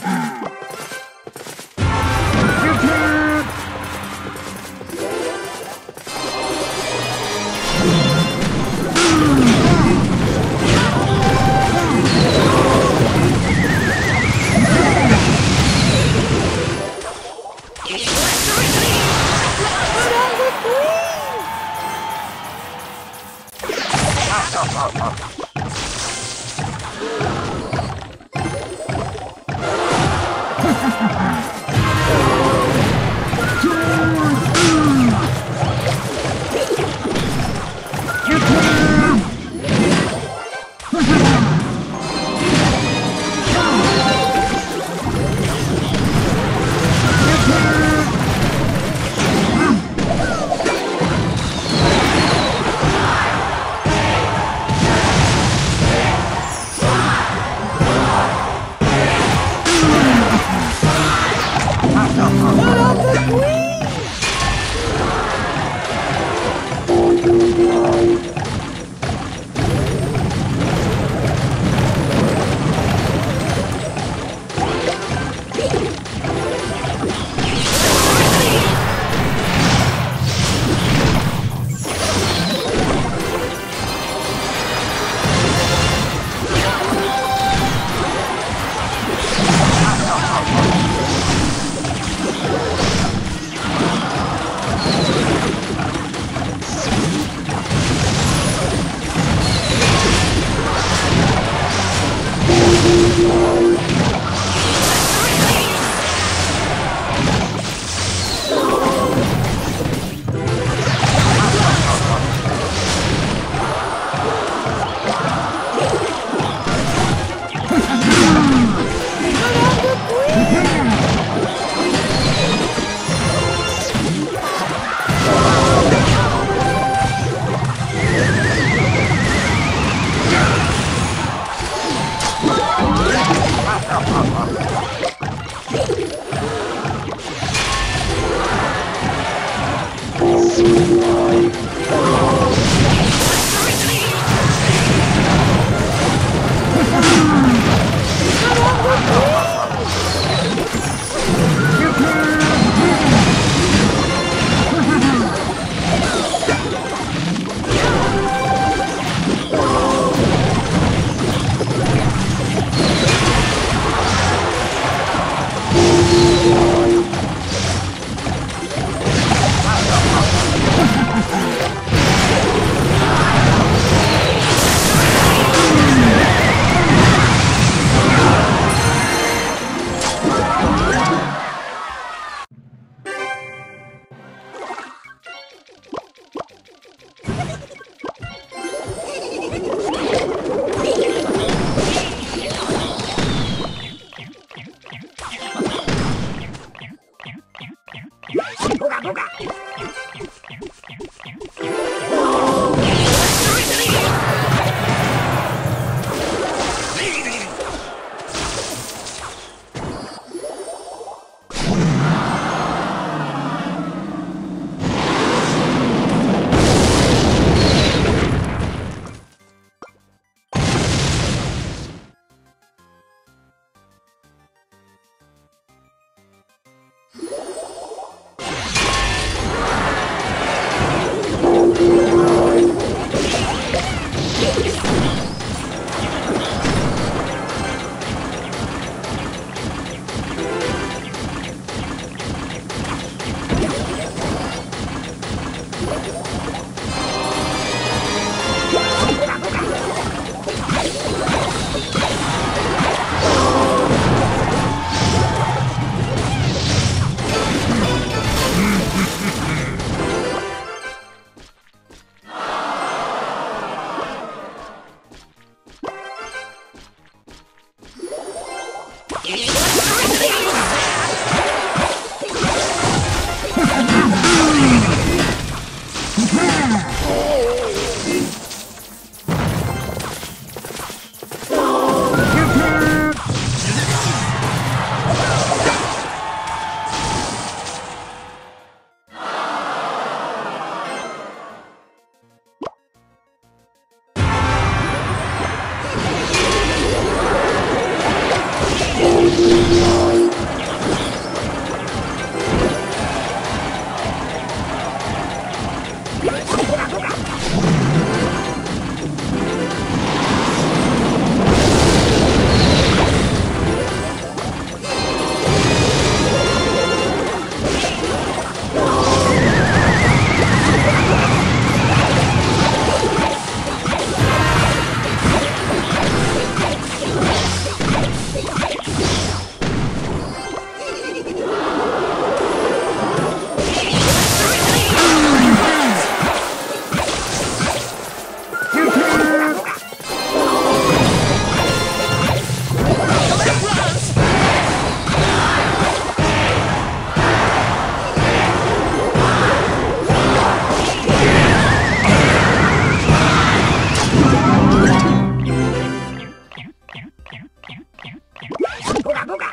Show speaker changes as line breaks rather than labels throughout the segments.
Ha ha! ボカボカ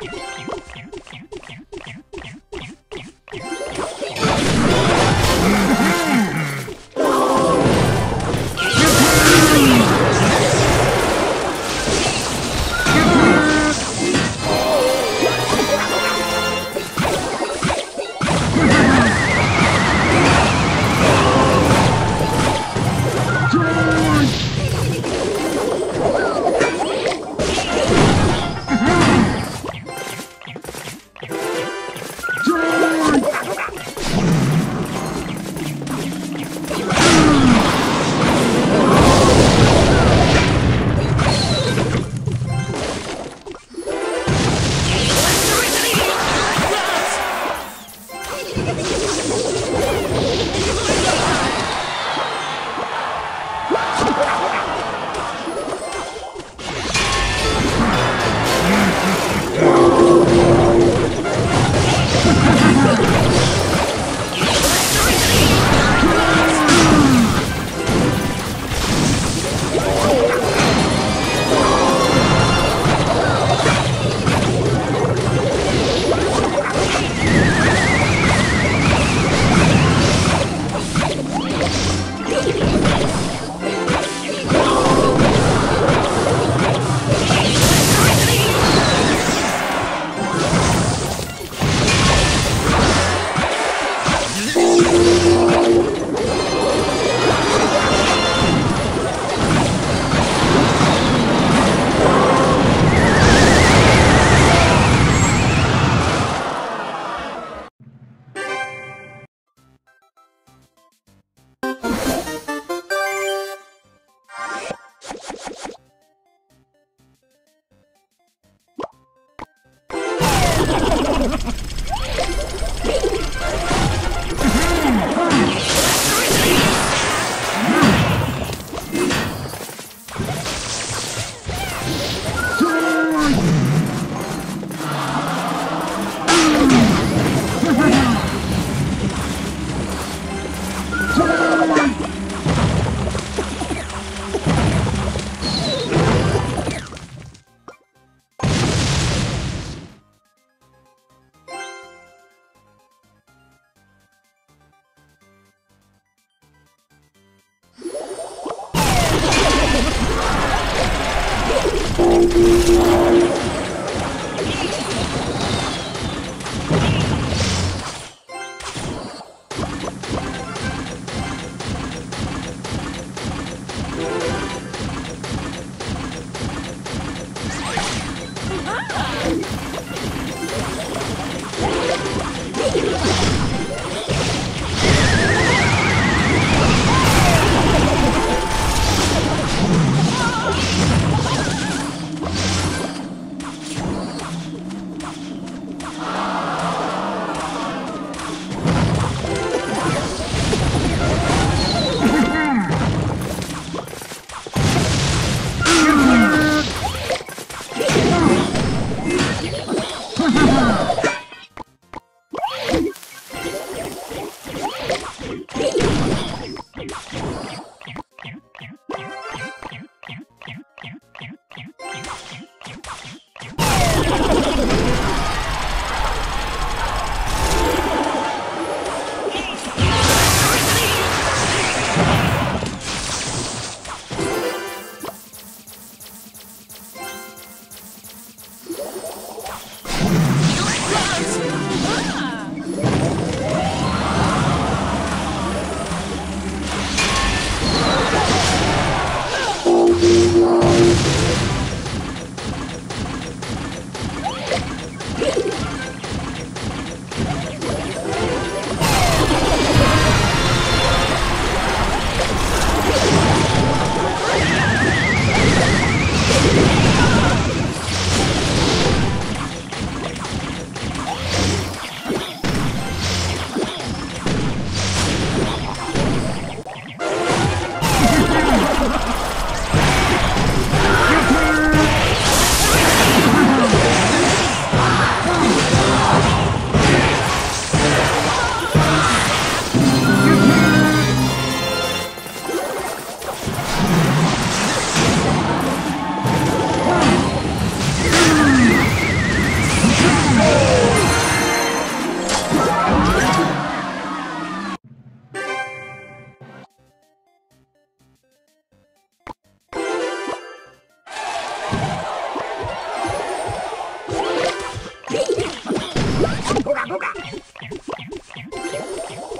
Thank you.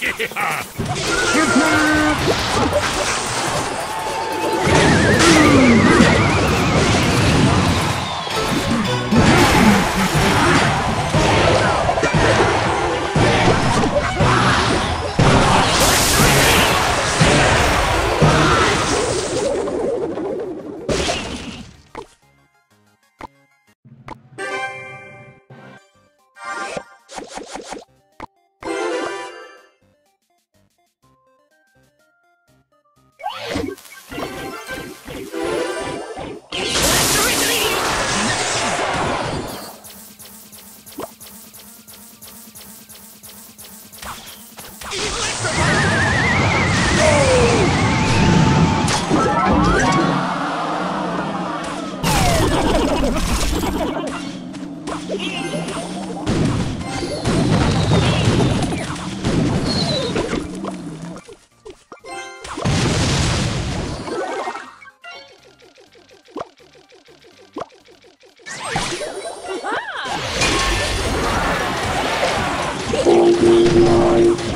Give Thank you.